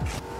you